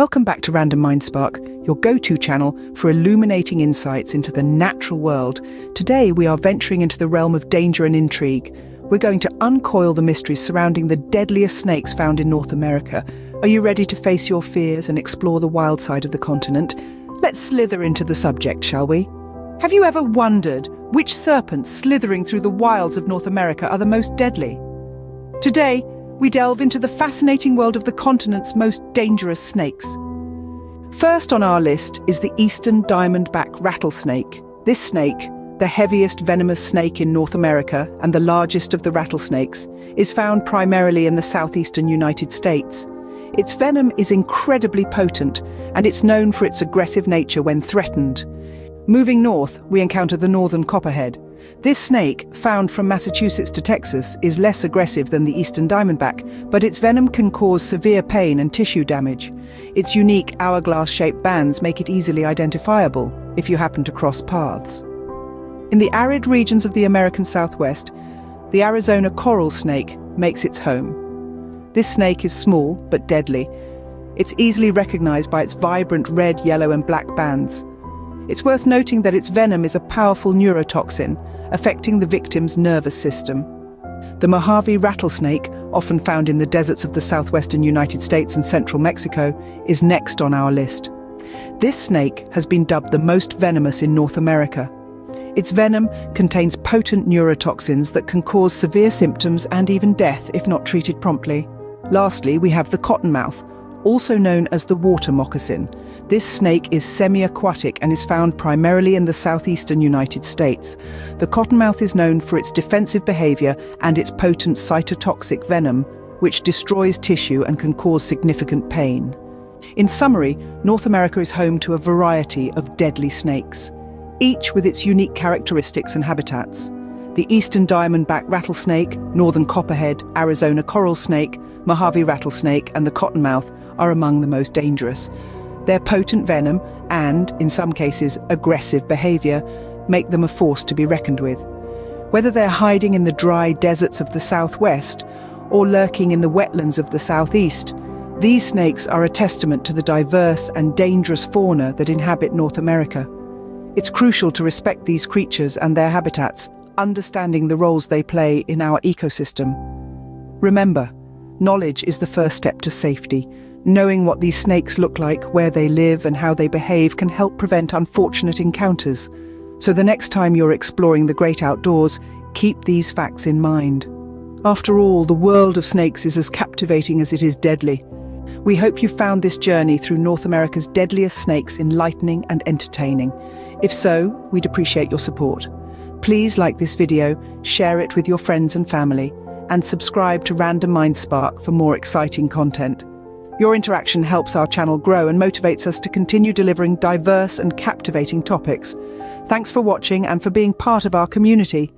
Welcome back to Random Mind Spark, your go-to channel for illuminating insights into the natural world. Today we are venturing into the realm of danger and intrigue. We're going to uncoil the mysteries surrounding the deadliest snakes found in North America. Are you ready to face your fears and explore the wild side of the continent? Let's slither into the subject, shall we? Have you ever wondered which serpents slithering through the wilds of North America are the most deadly? Today, we delve into the fascinating world of the continent's most dangerous snakes. First on our list is the eastern diamondback rattlesnake. This snake, the heaviest venomous snake in North America and the largest of the rattlesnakes, is found primarily in the southeastern United States. Its venom is incredibly potent, and it's known for its aggressive nature when threatened. Moving north, we encounter the northern copperhead, this snake, found from Massachusetts to Texas, is less aggressive than the eastern diamondback, but its venom can cause severe pain and tissue damage. Its unique hourglass-shaped bands make it easily identifiable if you happen to cross paths. In the arid regions of the American Southwest, the Arizona coral snake makes its home. This snake is small but deadly. It's easily recognized by its vibrant red, yellow and black bands. It's worth noting that its venom is a powerful neurotoxin, affecting the victim's nervous system. The Mojave rattlesnake, often found in the deserts of the southwestern United States and central Mexico, is next on our list. This snake has been dubbed the most venomous in North America. Its venom contains potent neurotoxins that can cause severe symptoms and even death if not treated promptly. Lastly, we have the cottonmouth, also known as the water moccasin. This snake is semi-aquatic and is found primarily in the southeastern United States. The cottonmouth is known for its defensive behavior and its potent cytotoxic venom, which destroys tissue and can cause significant pain. In summary, North America is home to a variety of deadly snakes, each with its unique characteristics and habitats. The eastern diamondback rattlesnake, northern copperhead, Arizona coral snake, Mojave rattlesnake and the cottonmouth are among the most dangerous. Their potent venom and, in some cases, aggressive behaviour make them a force to be reckoned with. Whether they're hiding in the dry deserts of the southwest or lurking in the wetlands of the southeast, these snakes are a testament to the diverse and dangerous fauna that inhabit North America. It's crucial to respect these creatures and their habitats, understanding the roles they play in our ecosystem. Remember, knowledge is the first step to safety, Knowing what these snakes look like, where they live and how they behave can help prevent unfortunate encounters. So the next time you're exploring the great outdoors, keep these facts in mind. After all, the world of snakes is as captivating as it is deadly. We hope you found this journey through North America's deadliest snakes enlightening and entertaining. If so, we'd appreciate your support. Please like this video, share it with your friends and family, and subscribe to Random Mind Spark for more exciting content. Your interaction helps our channel grow and motivates us to continue delivering diverse and captivating topics. Thanks for watching and for being part of our community.